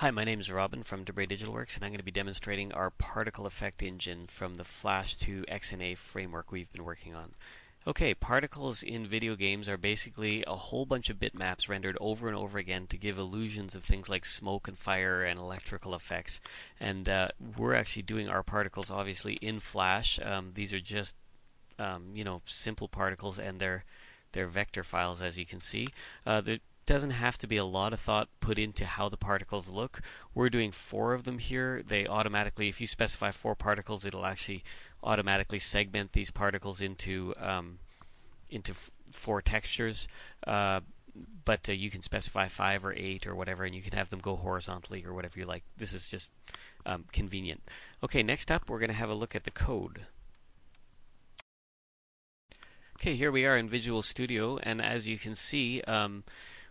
Hi, my name is Robin from Debreuil Digital Works, and I'm going to be demonstrating our particle effect engine from the Flash to XNA framework we've been working on. Okay, particles in video games are basically a whole bunch of bitmaps rendered over and over again to give illusions of things like smoke and fire and electrical effects. And uh, we're actually doing our particles obviously in Flash. Um, these are just um, you know simple particles, and they're they're vector files as you can see. Uh, doesn't have to be a lot of thought put into how the particles look. We're doing four of them here. They automatically, if you specify four particles, it'll actually automatically segment these particles into um, into four textures. Uh, but uh, you can specify five or eight or whatever, and you can have them go horizontally or whatever you like. This is just um, convenient. Okay, next up, we're going to have a look at the code. Okay, here we are in Visual Studio, and as you can see, um,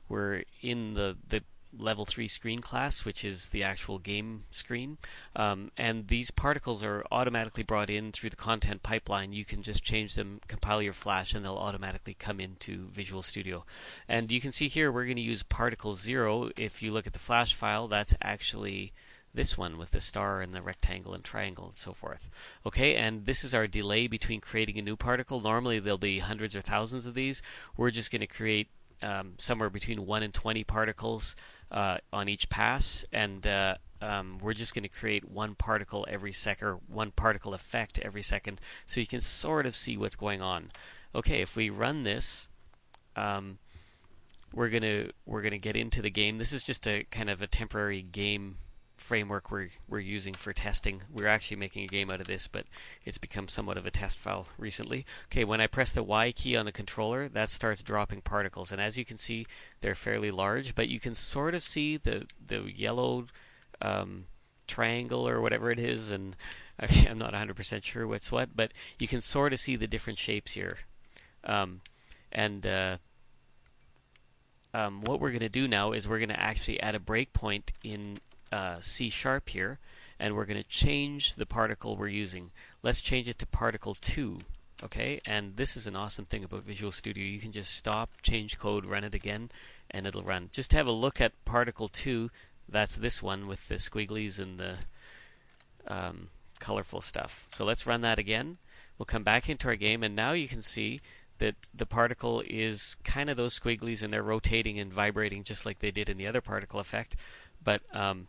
we're in the, the level 3 screen class, which is the actual game screen. Um, and these particles are automatically brought in through the content pipeline. You can just change them, compile your Flash, and they'll automatically come into Visual Studio. And you can see here we're going to use particle 0. If you look at the Flash file, that's actually this one with the star and the rectangle and triangle and so forth. Okay, and this is our delay between creating a new particle. Normally there'll be hundreds or thousands of these. We're just going to create um, somewhere between 1 and 20 particles uh, on each pass, and uh, um, we're just going to create one particle every second, one particle effect every second, so you can sort of see what's going on. Okay, if we run this, um, we're gonna we're gonna get into the game. This is just a kind of a temporary game framework we're, we're using for testing. We're actually making a game out of this, but it's become somewhat of a test file recently. Okay, when I press the Y key on the controller, that starts dropping particles. And as you can see, they're fairly large, but you can sort of see the, the yellow um, triangle or whatever it is. And actually, I'm not 100% sure what's what, but you can sort of see the different shapes here. Um, and uh, um, what we're going to do now is we're going to actually add a breakpoint in uh, C sharp here, and we're going to change the particle we're using. Let's change it to particle 2. Okay, and this is an awesome thing about Visual Studio. You can just stop, change code, run it again, and it'll run. Just have a look at particle 2. That's this one with the squigglies and the um, colorful stuff. So let's run that again. We'll come back into our game, and now you can see that the particle is kind of those squigglies, and they're rotating and vibrating just like they did in the other particle effect. But um,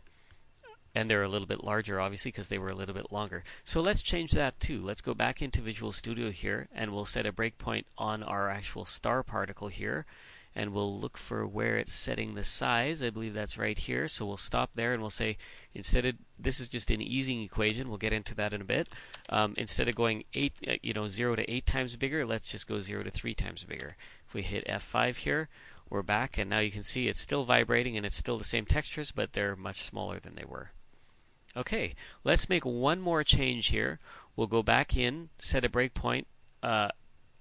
and they're a little bit larger obviously because they were a little bit longer. So let's change that too. Let's go back into Visual Studio here and we'll set a breakpoint on our actual star particle here and we'll look for where it's setting the size. I believe that's right here. So we'll stop there and we'll say instead of this is just an easing equation. We'll get into that in a bit. Um, instead of going eight, uh, you know, zero to eight times bigger, let's just go zero to three times bigger. If we hit F5 here, we're back, and now you can see it's still vibrating and it's still the same textures, but they're much smaller than they were. Okay, let's make one more change here. We'll go back in, set a breakpoint uh,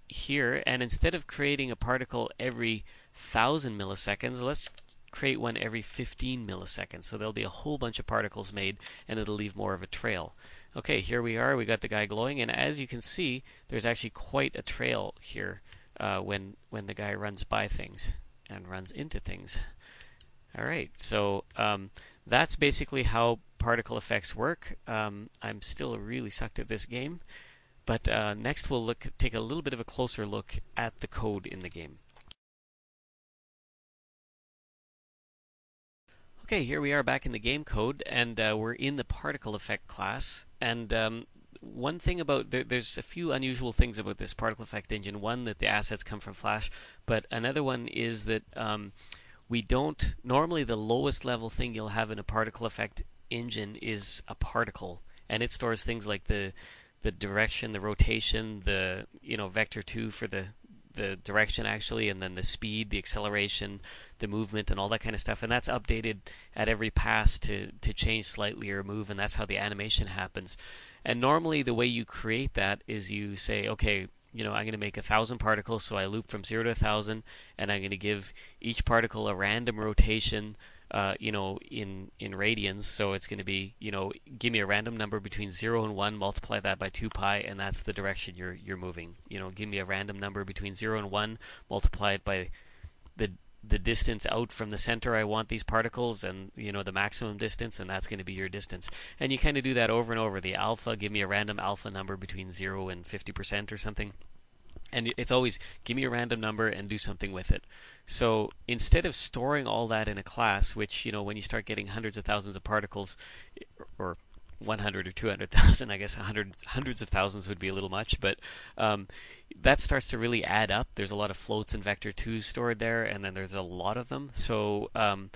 here, and instead of creating a particle every thousand milliseconds, let's create one every 15 milliseconds. So there'll be a whole bunch of particles made, and it'll leave more of a trail. Okay, here we are. We got the guy glowing, and as you can see, there's actually quite a trail here uh, when when the guy runs by things and runs into things. All right, so um, that's basically how particle effects work. Um, I'm still really sucked at this game, but uh, next we'll look take a little bit of a closer look at the code in the game. Okay, here we are back in the game code, and uh, we're in the particle effect class. And um, one thing about there, there's a few unusual things about this particle effect engine. One that the assets come from Flash, but another one is that um, we don't normally the lowest level thing you'll have in a particle effect engine is a particle and it stores things like the the direction the rotation the you know vector 2 for the the direction actually and then the speed the acceleration the movement and all that kind of stuff and that's updated at every pass to to change slightly or move and that's how the animation happens. And normally the way you create that is you say okay you know, I'm going to make a thousand particles, so I loop from zero to a thousand, and I'm going to give each particle a random rotation, uh, you know, in in radians. So it's going to be, you know, give me a random number between zero and one, multiply that by two pi, and that's the direction you're you're moving. You know, give me a random number between zero and one, multiply it by the the distance out from the center I want these particles and you know the maximum distance and that's going to be your distance and you kind of do that over and over the alpha give me a random alpha number between 0 and 50% or something and it's always give me a random number and do something with it so instead of storing all that in a class which you know when you start getting hundreds of thousands of particles or 100 or 200,000, I guess hundreds hundreds of thousands would be a little much, but um, that starts to really add up. There's a lot of floats and vector 2s stored there, and then there's a lot of them. So um,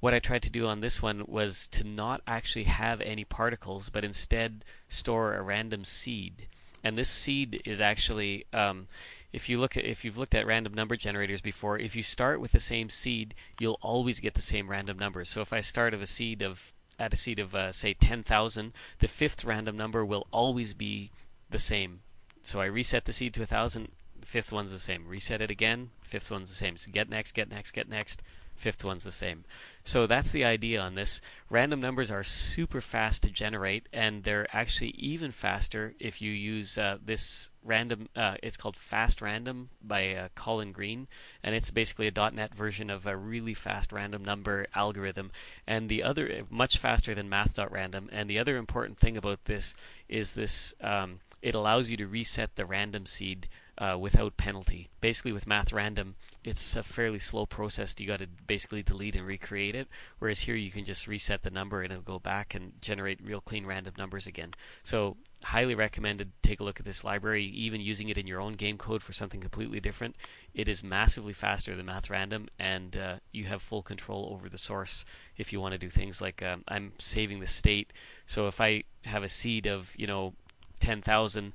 what I tried to do on this one was to not actually have any particles, but instead store a random seed. And this seed is actually, um, if you look at, if you've looked at random number generators before, if you start with the same seed, you'll always get the same random numbers. So if I start of a seed of at a seed of uh, say 10,000, the fifth random number will always be the same. So I reset the seed to 1,000, the fifth one's the same. Reset it again, fifth one's the same. So get next, get next, get next fifth one's the same. So that's the idea on this. Random numbers are super fast to generate, and they're actually even faster if you use uh, this random. Uh, it's called Fast Random by uh, Colin Green, and it's basically a .NET version of a really fast random number algorithm, and the other much faster than Math.random. And the other important thing about this is this. Um, it allows you to reset the random seed uh, without penalty. Basically, with Math Random, it's a fairly slow process. You got to basically delete and recreate it. Whereas here, you can just reset the number and it'll go back and generate real clean random numbers again. So, highly recommended. Take a look at this library. Even using it in your own game code for something completely different, it is massively faster than Math Random, and uh, you have full control over the source if you want to do things like um, I'm saving the state. So if I have a seed of you know 10,000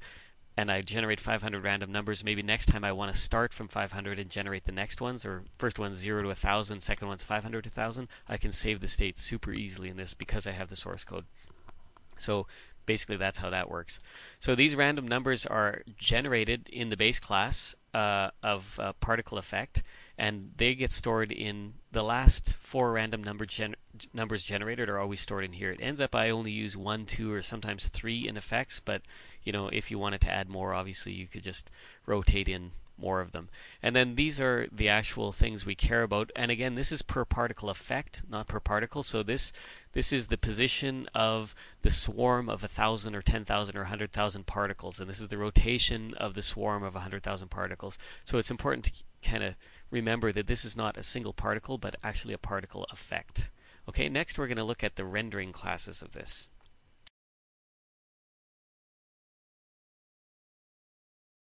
and I generate 500 random numbers, maybe next time I want to start from 500 and generate the next ones, or first one's 0 to 1000, second one's 500 to 1000, I can save the state super easily in this because I have the source code. So basically that's how that works. So these random numbers are generated in the base class uh, of uh, particle effect, and they get stored in the last four random number gen- numbers generated are always stored in here. It ends up I only use one, two, or sometimes three in effects, but you know if you wanted to add more, obviously you could just rotate in more of them. And then these are the actual things we care about. And again, this is per particle effect, not per particle. So this this is the position of the swarm of a thousand or ten thousand or hundred thousand particles, and this is the rotation of the swarm of a hundred thousand particles. So it's important to kind of remember that this is not a single particle, but actually a particle effect. Okay, next we're going to look at the rendering classes of this.